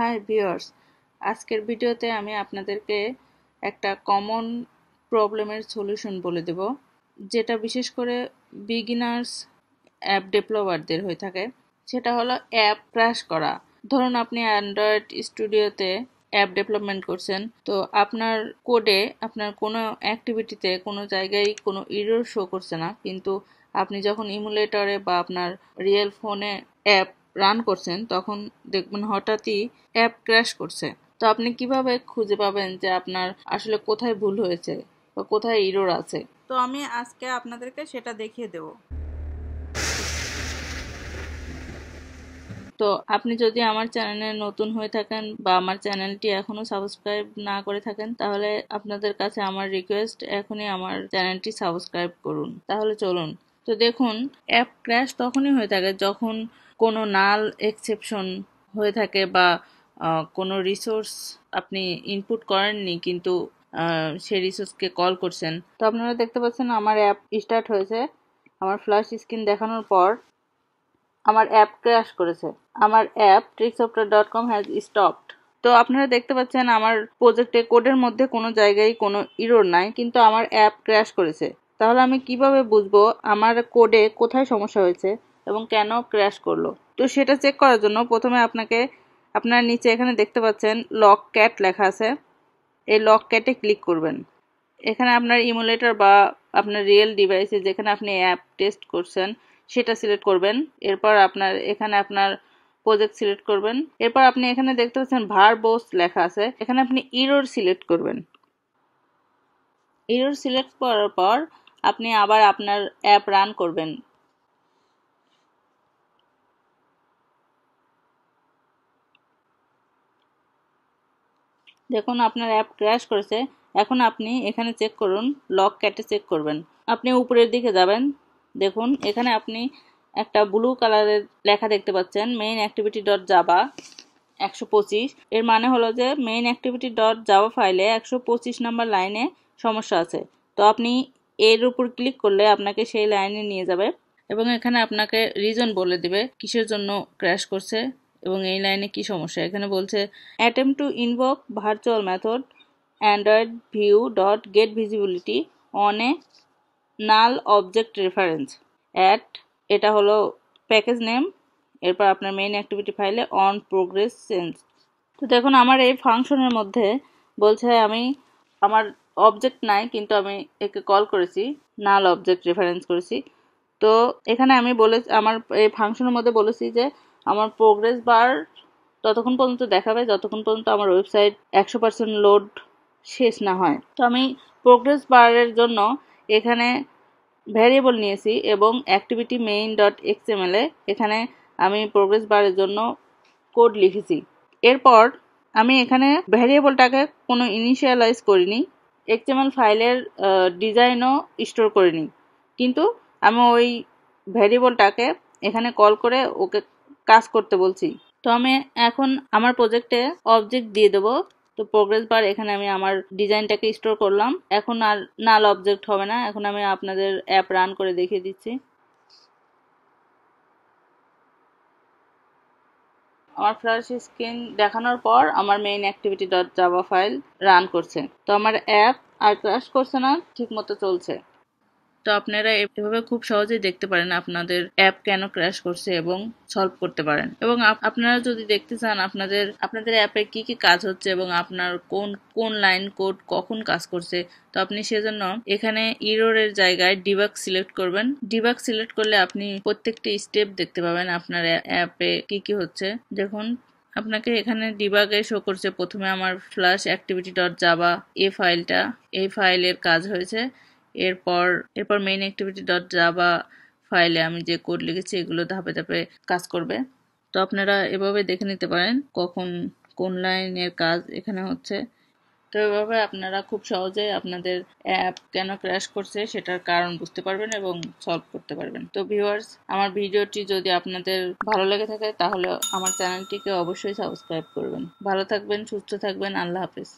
Hi viewers আজকের ভিডিওতে আমি আপনাদেরকে একটা কমন প্রবলেমের সলিউশন বলে দেব, যেটা বিশেষ করে বিগিনার্স অ্যাপ ডেভেলপারদের হয়ে থাকে। সেটা হলো অ্যাপ ক্র্যাশ করা। ধরুন আপনি অ্যান্ড্রয়েড স্টুডিওতে অ্যাপ ডেভেলপমেন্ট করছেন, তো আপনার কোডে আপনার কোনো অ্যাক্টিভিটিতে কোনো জায়গায় কোনো ইরোর শো করছে না, কিন্তু আপনি যখন ইমুলেটরে বা আপনার রিয়েল ফোনে অ্যাপ রান করছেন, তখন দেখবেন হঠাৎই অ্যাপ ক্র্যাশ করছে। তো আপনি কীভাবে খুঁজে পাবেন যে আপনার আসলে কোথায় ভুল হয়েছে বা কোথায় ইরোর আছে? তো আমি আজকে আপনাদেরকে সেটা দেখিয়ে দেব। তো আপনি যদি আমার চ্যানেলে নতুন হয়ে থাকেন বা আমার চ্যানেলটি এখনও সাবস্ক্রাইব না করে থাকেন, তাহলে আপনাদের কাছে আমার রিকোয়েস্ট এখনই আমার চ্যানেলটি সাবস্ক্রাইব করুন। তাহলে চলুন। তো দেখুন অ্যাপ ক্র্যাশ তখনই হয়ে থাকে যখন কোনো নাল এক্সেপশন হয়ে থাকে বা কোনো রিসোর্স আপনি ইনপুট করেননি কিন্তু সেই রিসোর্সকে কল করছেন। তো আপনারা দেখতে পাচ্ছেন আমার অ্যাপ স্টার্ট হয়েছে। আমার ফ্ল্যাশ স্ক্রিন দেখানোর পর আমার অ্যাপ ক্র্যাশ করেছে। আমার app trick software dot com has stopped তো আপনারা দেখতে পাচ্ছেন আমার প্রজেক্টে কোডের মধ্যে কোনো জায়গায় কোনো ইরোর নাই, কিন্তু আমার অ্যাপ ক্র্যাশ করেছে। তাহলে আমি কীভাবে বুঝব আমার কোডে কোথায় সমস্যা হয়েছে এবং কেন ক্র্যাশ করল? তো সেটা চেক করার জন্য প্রথমে আপনাকে, আপনার নিচে এখানে দেখতে পাচ্ছেন লক ক্যাট লেখা আছে। এই লক ক্যাটে ক্লিক করবেন। এখানে আপনার ইমুলেটর বা আপনার রিয়েল ডিভাইসে যেখানে আপনি অ্যাপ টেস্ট করছেন, সেটা সিলেক্ট করবেন। এরপর আপনার, এখানে আপনার প্রজেক্ট সিলেক্ট করবেন। এরপর আপনি এখানে দেখতে পাচ্ছেন ভার বোস লেখা আছে। এখানে আপনি ইরোর সিলেক্ট করবেন। ইরোর সিলেক্ট করার পর আপনি আবার আপনার অ্যাপ রান করবেন। দেখুন, আপনার অ্যাপ ক্র্যাশ করেছে। এখন আপনি এখানে চেক করুন, লক ক্যাটে চেক করবেন। আপনি উপরের দিকে যাবেন। দেখুন, এখানে আপনি একটা ব্লু কালারের লেখা দেখতে পাচ্ছেন মেইন অ্যাক্টিভিটি ডট জাবা একশো পঁচিশ। এর মানে হলো যে মেইন অ্যাক্টিভিটি ডট জাবা ফাইলে একশো পঁচিশ নাম্বার লাইনে সমস্যা আছে। তো আপনি এর উপর ক্লিক করলে আপনাকে সেই লাইনে নিয়ে যাবে এবং এখানে আপনাকে রিজন বলে দেবে কিসের জন্য ক্র্যাশ করছে এবং এই লাইনে কি সমস্যা। এখানে বলছে attempt to invoke virtual method Android view dot get visibility on a null object reference at এটা হলো প্যাকেজ নেম এরপর আপনার মেইন অ্যাক্টিভিটি ফাইলে অন প্রোগ্রেস চেঞ্জ তো দেখুন, আমার এই ফাংশনের মধ্যে বলছে আমি আমার অবজেক্ট নাই, কিন্তু আমি একে কল করেছি নাল অবজেক্ট রেফারেন্স করেছি। তো এখানে আমি বলে, আমার এই ফাংশনের মধ্যে বলেছি যে, আমার প্রোগ্রেস বার ততক্ষণ পর্যন্ত দেখাবে, যতক্ষণ পর্যন্ত আমার ওয়েবসাইট একশো পার্সেন্ট লোড শেষ না হয়। তো আমি প্রোগ্রেস বারের জন্য এখানে ভ্যারিয়েবল নিয়েছি এবং অ্যাক্টিভিটি মেইন ডট এক্সএমএলে এখানে আমি প্রোগ্রেস বারের জন্য কোড লিখেছি। এরপর আমি এখানে ভ্যারিয়েবলটাকে কোনো ইনিশিয়ালাইজ করিনি। এক্সএমএল ফাইলের ডিজাইনও স্টোর করে নিই। কিন্তু আমি ওই ভ্যারিয়েবলটাকে এখানে কল করে ওকে কাজ করতে বলছি। তো আমি এখন আমার প্রজেক্টে অবজেক্ট দিয়ে দেবো। তো প্রোগ্রেস বার এখানে আমি আমার ডিজাইনটাকে স্টোর করলাম। এখন আর নাল অবজেক্ট হবে না। এখন আমি আপনাদের অ্যাপ রান করে দেখিয়ে দিচ্ছি। আমার ফ্ল্যাশ স্ক্রিন দেখানোর পর আমার main activity dot Java file run করছে। তো আমার অ্যাপ আর ক্রাশ করছে না ঠিক মতো চলছে। তো আপনারা এভাবে খুব সহজেই দেখতে পারেন আপনাদের অ্যাপ কেন ক্র্যাশ করছে এবং সলভ করতে পারেন। এবং আপনারা যদি দেখতে চান আপনাদের আপনাদের অ্যাপে কি কি কাজ হচ্ছে এবং আপনার কোন কোন লাইন কোড কখন কাজ করছে, তো আপনি সেজন্য এখানে ইরোরের জায়গায় ডিবাক সিলেক্ট করবেন। ডিবাক সিলেক্ট করলে আপনি প্রত্যেকটি স্টেপ দেখতে পাবেন আপনার অ্যাপে কি কি হচ্ছে। দেখুন, আপনাকে এখানে ডিবাগে শো করছে। প্রথমে আমার ফ্ল্যাশ অ্যাক্টিভিটি ডট জাবা এই ফাইলটা এই ফাইলের কাজ হয়েছে। এরপর এরপর মেইন অ্যাক্টিভিটি ডট জাভা ফাইলে আমি যে কোড লিখেছি, এগুলো ধাপে ধাপে কাজ করবে। তো আপনারা এভাবে দেখে নিতে পারেন কখন কোন লাইনের কাজ এখানে হচ্ছে। তো এভাবে আপনারা খুব সহজে আপনাদের অ্যাপ কেন ক্র্যাশ করছে সেটার কারণ বুঝতে পারবেন এবং সলভ করতে পারবেন। তো ভিউয়ার্স আমার ভিডিওটি যদি আপনাদের ভালো লেগে থাকে তাহলে আমার চ্যানেলটিকে অবশ্যই সাবস্ক্রাইব করবেন। ভালো থাকবেন, সুস্থ থাকবেন, আল্লাহ হাফিজ।